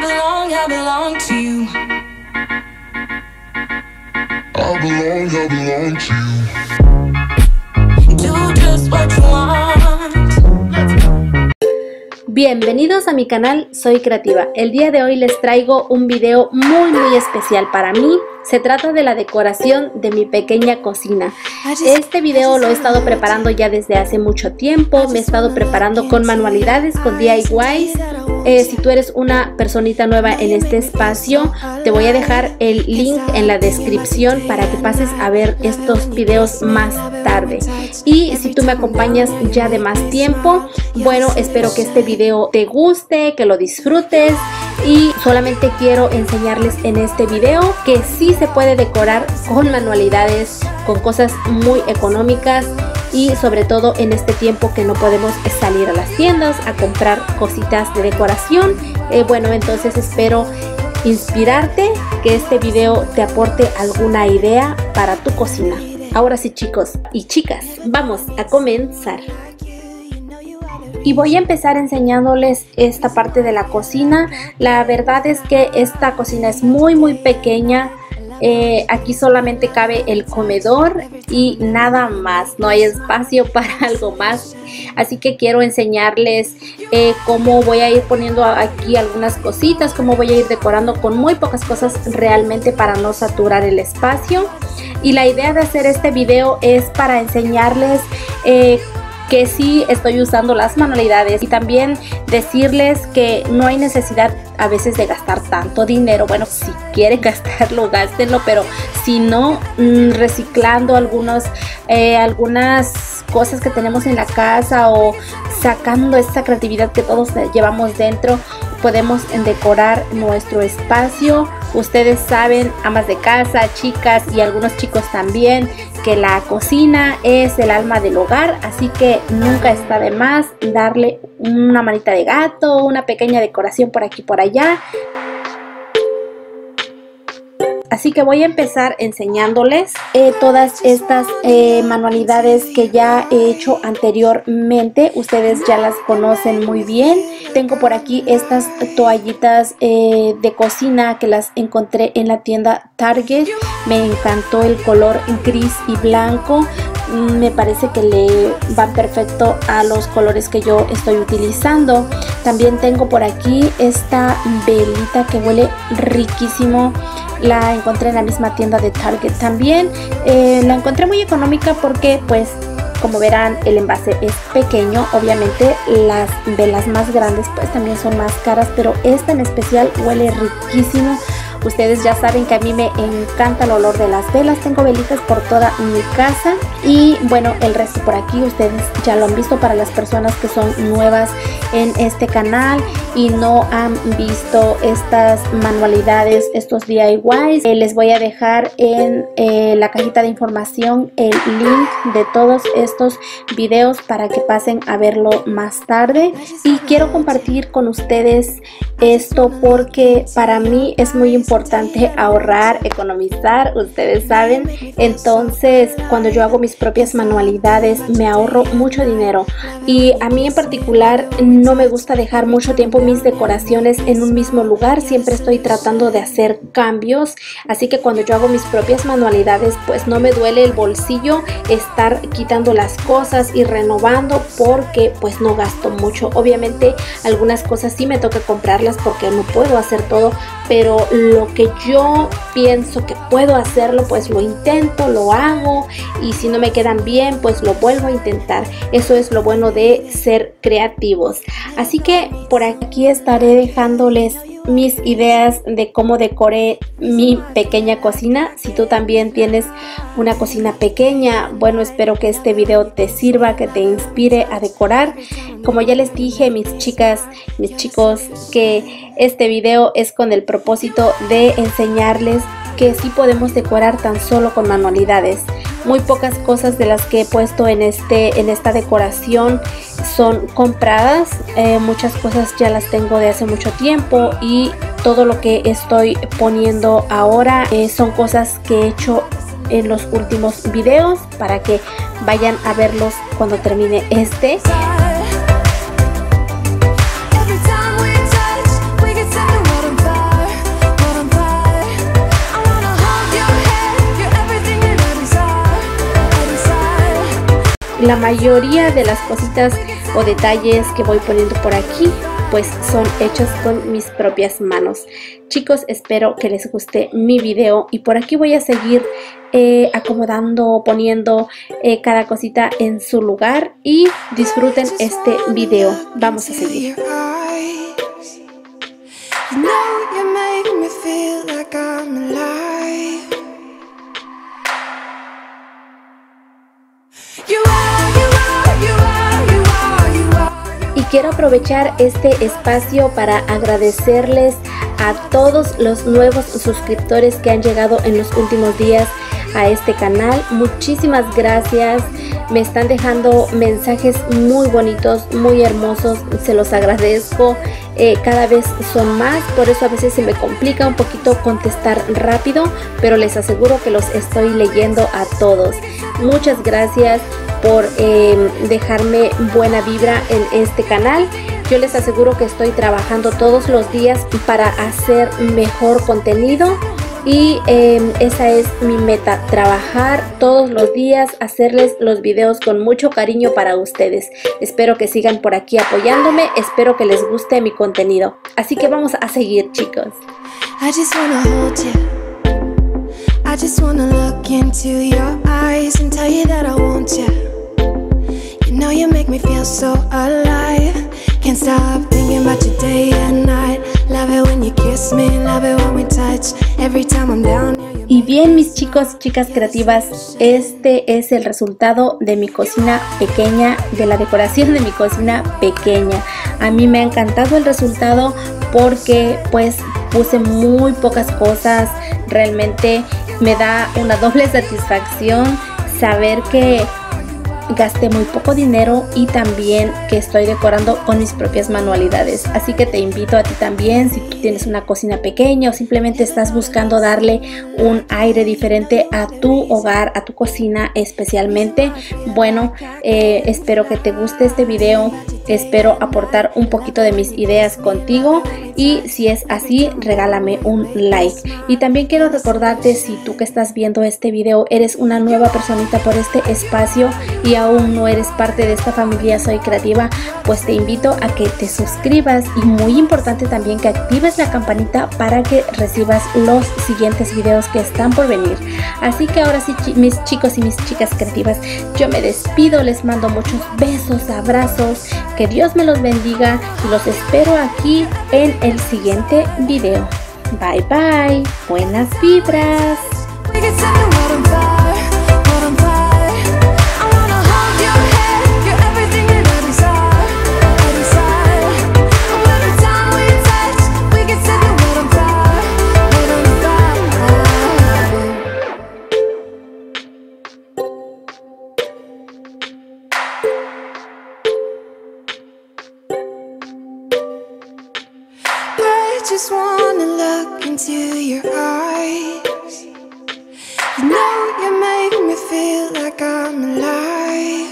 belong, I belong to you. I belong, I belong to you. Do just what you want. Bienvenidos a mi canal, soy Creativa. El día de hoy les traigo un video muy muy especial para mí. Se trata de la decoración de mi pequeña cocina. Este video lo he estado preparando ya desde hace mucho tiempo. Me he estado preparando con manualidades, con DIYs. Eh, si tú eres una personita nueva en este espacio, te voy a dejar el link en la descripción para que pases a ver estos videos más tarde. Y si tú me acompañas ya de más tiempo, bueno, espero que este video te guste, que lo disfrutes y solamente quiero enseñarles en este video que sí se puede decorar con manualidades, con cosas muy económicas y sobre todo en este tiempo que no podemos salir a las tiendas a comprar cositas de decoración. Eh, bueno, entonces espero inspirarte, que este video te aporte alguna idea para tu cocina. Ahora sí chicos y chicas, vamos a comenzar. Y voy a empezar enseñándoles esta parte de la cocina. La verdad es que esta cocina es muy muy pequeña. Eh, aquí solamente cabe el comedor y nada más, no hay espacio para algo más. Así que quiero enseñarles eh, cómo voy a ir poniendo aquí algunas cositas, cómo voy a ir decorando con muy pocas cosas realmente para no saturar el espacio. Y la idea de hacer este video es para enseñarles eh, que sí estoy usando las manualidades y también decirles que no hay necesidad a veces de gastar tanto dinero. Bueno, si quieren gastarlo, gástenlo, pero si no, mm, reciclando algunos, eh, algunas cosas que tenemos en la casa o sacando esa creatividad que todos llevamos dentro, podemos decorar nuestro espacio. Ustedes saben, amas de casa, chicas y algunos chicos también, que la cocina es el alma del hogar, así que nunca está de más darle una manita de gato, una pequeña decoración por aquí por allá. Así que voy a empezar enseñándoles eh, todas estas eh, manualidades que ya he hecho anteriormente. Ustedes ya las conocen muy bien. Tengo por aquí estas toallitas eh, de cocina que las encontré en la tienda Target. Me encantó el color gris y blanco me parece que le van perfecto a los colores que yo estoy utilizando también tengo por aquí esta velita que huele riquísimo la encontré en la misma tienda de Target también. Eh, la encontré muy económica porque pues como verán el envase es pequeño, obviamente las velas más grandes pues también son más caras, pero esta en especial huele riquísimo. Ustedes ya saben que a mí me encanta el olor de las velas, tengo velitas por toda mi casa y bueno, el resto por aquí ustedes ya lo han visto para las personas que son nuevas en este y no han visto estas manualidades, estos DIYs, eh, les voy a dejar en eh, la cajita de información el link de todos estos videos para que pasen a verlo más tarde. Y quiero compartir con ustedes esto porque para mí es muy importante ahorrar, economizar, ustedes saben. Entonces, cuando yo hago mis propias manualidades, me ahorro mucho dinero. Y a mí en particular no me gusta dejar mucho tiempo mis decoraciones en un mismo lugar, siempre estoy tratando de hacer cambios, así que cuando yo hago mis propias manualidades pues no me duele el bolsillo estar quitando las cosas y renovando porque pues no gasto mucho. Obviamente algunas cosas sí me toca comprarlas porque no puedo hacer todo, pero lo que yo pienso que puedo hacerlo pues lo intento, lo hago y si no me quedan bien pues lo vuelvo a intentar. Eso es lo bueno de ser creativos. Así que por aquí estaré dejándoles mis ideas de cómo decoré mi pequeña cocina. Si tú también tienes una cocina pequeña, bueno, espero que este video te sirva, que te inspire a decorar. Como ya les dije, mis chicas, mis chicos, que este video es con el propósito de enseñarles que sí podemos decorar tan solo con manualidades. Muy pocas cosas de las que he puesto en, este, en esta decoración son compradas, eh, muchas cosas ya las tengo de hace mucho tiempo y todo lo que estoy poniendo ahora eh, son cosas que he hecho en los últimos videos para que vayan a verlos cuando termine este. La mayoría de las cositas o detalles que voy poniendo por aquí pues son hechos con mis propias manos. Chicos, espero que les guste mi video y por aquí voy a seguir eh, acomodando, poniendo eh, cada cosita en su lugar y disfruten este video. Vamos a seguir. Quiero aprovechar este espacio para agradecerles a todos los nuevos suscriptores que han llegado en los últimos días a este canal. Muchísimas gracias. Me están dejando mensajes muy bonitos, muy hermosos. Se los agradezco. Eh, cada vez son más, por eso a veces se me complica un poquito contestar rápido, pero les aseguro que los estoy leyendo a todos. Muchas gracias por eh, dejarme buena vibra en este canal. Yo les aseguro que estoy trabajando todos los días para hacer mejor contenido y em, esa es mi meta, trabajar todos los días, hacerles los videos con mucho cariño para ustedes. Espero que sigan por aquí apoyándome, espero que les guste mi contenido. Así que vamos a seguir chicos. I just wanna hold you. I just wanna look into your eyes and tell you that I want you. You know you make me feel so alive. Can't stop thinking about you day and night. Love it when you kiss me, love it when we touch. Y bien mis chicos chicas creativas, este es el resultado de mi cocina pequeña, de la decoración de mi cocina pequeña. A mí me ha encantado el resultado porque pues puse muy pocas cosas, realmente me da una doble satisfacción saber que gasté muy poco dinero y también que estoy decorando con mis propias manualidades. Así que te invito a ti también, si tienes una cocina pequeña o simplemente estás buscando darle un aire diferente a tu hogar, a tu cocina especialmente, bueno, eh, espero que te guste este video, espero aportar un poquito de mis ideas contigo y si es así, regálame un like. Y también quiero recordarte si tú que estás viendo este video eres una nueva personita por este espacio y aún no eres parte de esta familia Soy Creativa, pues te invito a que te suscribas y muy importante también que actives la campanita para que recibas los siguientes videos que están por venir. Así que ahora sí, mis chicos y mis chicas creativas, yo me despido, les mando muchos besos, abrazos, que Dios me los bendiga y los espero aquí en el siguiente video. Bye bye, buenas vibras. Just wanna look into your eyes. You know you make me feel like I'm alive